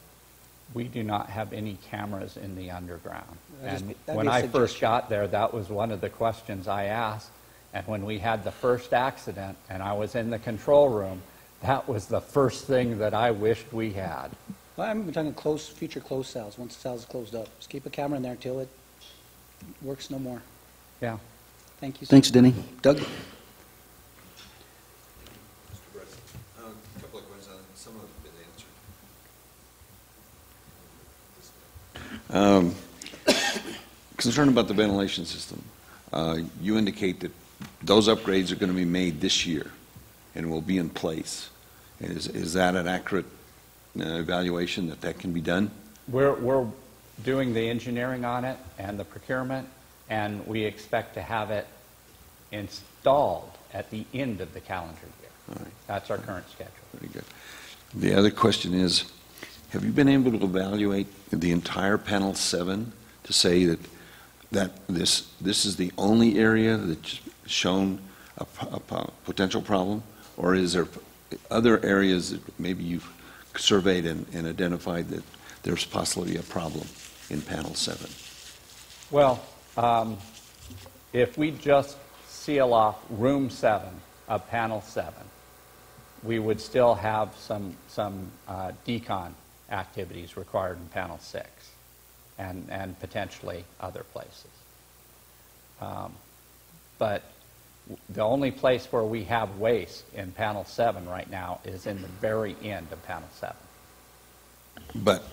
We do not have any cameras in the underground. That is- And that'd when be a I first got there, that was one of the questions I asked. And when we had the first accident and I was in the control room, that was the first thing that I wished we had. Well, I'm talking closed, future closed cells, once the cell's closed up. Just keep a camera in there until it works no more. Yeah. Thank you. sir. Thanks, Denny. Doug? Mr. Bryson, a couple of questions, uh, some of them have been answered. Um, Concern about the ventilation system. Uh, You indicate that those upgrades are going to be made this year and will be in place. Is is that an accurate uh, evaluation that that can be done? We're, we're doing the engineering on it and the procurement, and we expect to have it installed at the end of the calendar year. All right. That's our current schedule. Very good. The other question is, have you been able to evaluate the entire panel seven to say that, that this, this is the only area that's shown a, a potential problem? Or is there other areas that maybe you've surveyed and, and identified that there's possibly a problem in panel seven? Well, um, if we just seal off room seven of panel seven, we would still have some, some uh, decon activities required in panel six and, and potentially other places. Um, But the only place where we have waste in panel seven right now is in the very end of panel seven. But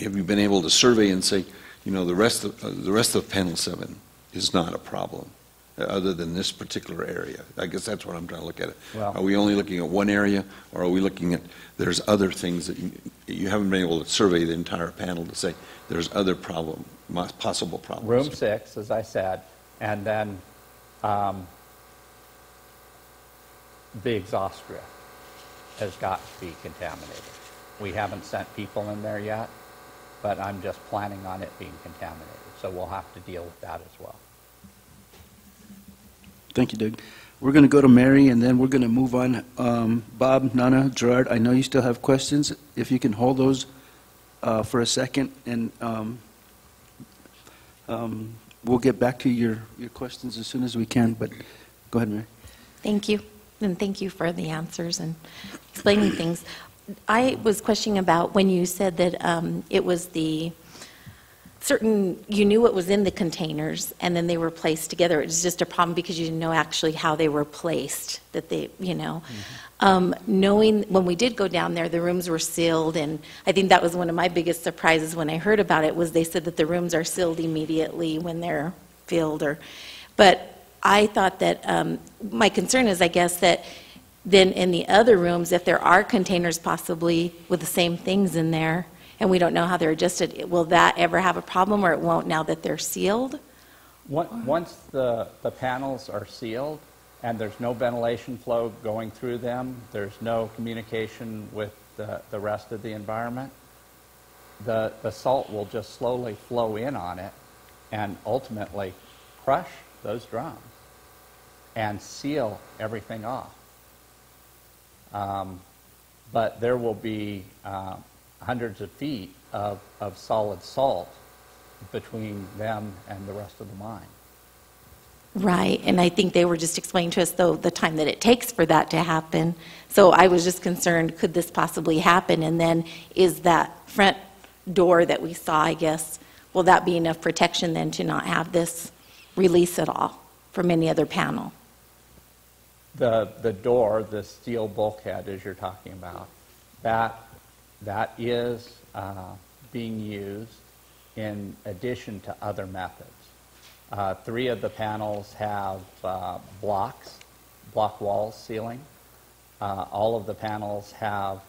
have you been able to survey and say, you know, the rest of, uh, the rest of panel seven is not a problem, other than this particular area? I guess that's what I'm trying to look at it. Well- Are we only looking at one area, or are we looking at, there's other things that you, you haven't been able to survey the entire panel to say, there's other problem, possible problems? Room six, as I said, and then um, the exhaust drift has got to be contaminated. We haven't sent people in there yet, but I'm just planning on it being contaminated, so we'll have to deal with that as well. Thank you, Doug. We're going to go to Mary, and then we're going to move on. Um, Bob, Nana, Gerard, I know you still have questions. If you can hold those uh, for a second, and um, um, we'll get back to your, your questions as soon as we can, but go ahead, Mary. Thank you, and thank you for the answers and explaining things. I was questioning about when you said that um, it was the certain, you knew what was in the containers, and then they were placed together. It was just a problem because you didn't know actually how they were placed, that they, you know. Um, Knowing, when we did go down there, the rooms were sealed, and I think that was one of my biggest surprises when I heard about it, was they said that the rooms are sealed immediately when they're filled, or, but I thought that, um, my concern is, I guess, that then in the other rooms, if there are containers possibly with the same things in there, and we don't know how they're adjusted, will that ever have a problem, or it won't now that they're sealed? Once the, the panels are sealed and there's no ventilation flow going through them, there's no communication with the, the rest of the environment, the, the salt will just slowly flow in on it and ultimately crush those drums and seal everything off. Um, But there will be uh, hundreds of feet of, of solid salt between them and the rest of the mine. Right, and I think they were just explaining to us, though, the time that it takes for that to happen. So I was just concerned, could this possibly happen? And then is that front door that we saw, I guess, will that be enough protection then to not have this release at all from any other panel? The, the door, the steel bulkhead as you're talking about, that, that is uh, being used in addition to other methods. Uh, Three of the panels have uh, blocks, block walls sealing. Uh, All of the panels have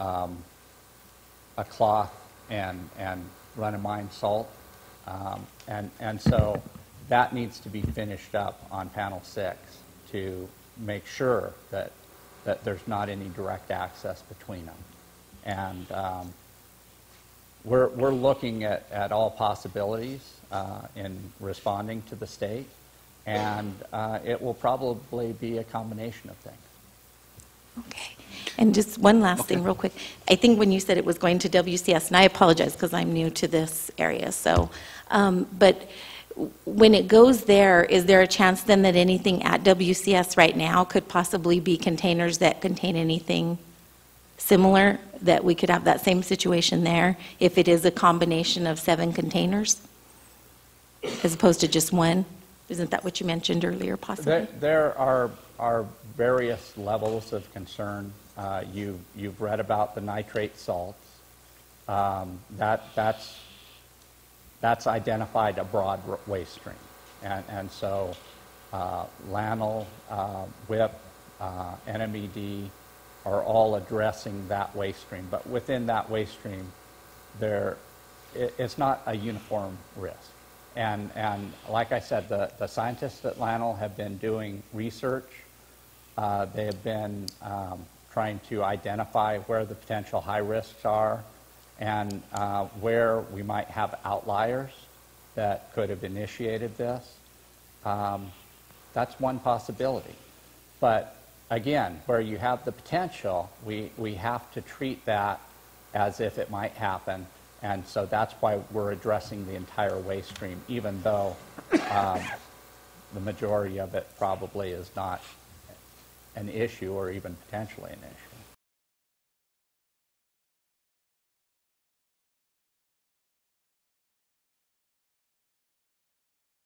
um, a cloth and, and run of mine salt. Um, And, and so that needs to be finished up on panel six to make sure that, that there's not any direct access between them. And um, we're, we're looking at, at all possibilities uh, in responding to the state, and uh, it will probably be a combination of things. Okay. And just one last thing, real quick. I think when you said it was going to WCS, and I apologize because I'm new to this area, so, um, but when it goes there, is there a chance then that anything at WCS right now could possibly be containers that contain anything similar, that we could have that same situation there if it is a combination of seven containers as opposed to just one? Isn't that what you mentioned earlier, possibly? There, there are, are various levels of concern. Uh, you, you've read about the nitrate salts. Um, that, that's, that's identified a broad waste stream. And, and so uh, LANL, uh, WIPP, uh, NMED are all addressing that waste stream. But within that waste stream, there, it, it's not a uniform risk. And, and like I said, the, the scientists at LANL have been doing research. Uh, they have been um, trying to identify where the potential high risks are and uh, where we might have outliers that could have initiated this. Um, that's one possibility. But again, where you have the potential, we, we have to treat that as if it might happen. And so that's why we're addressing the entire waste stream, even though um, the majority of it probably is not an issue or even potentially an issue.